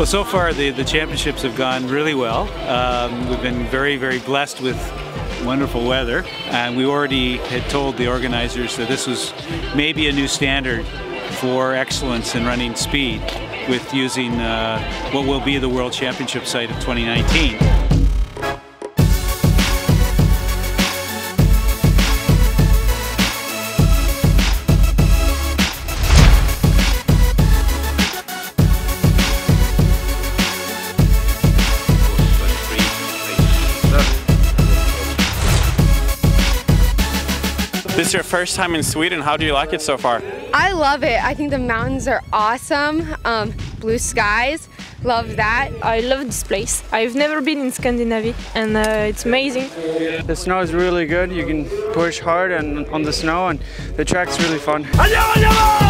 Well, so far the, the championships have gone really well. Um, we've been very, very blessed with wonderful weather, and we already had told the organizers that this was maybe a new standard for excellence in running speed with using uh, what will be the World Championship site of 2019. This is your first time in Sweden. How do you like it so far? I love it. I think the mountains are awesome. Um, blue skies, love that. I love this place. I've never been in Scandinavia and uh, it's amazing. The snow is really good. You can push hard and on the snow and the track's really fun. Andiamo, andiamo!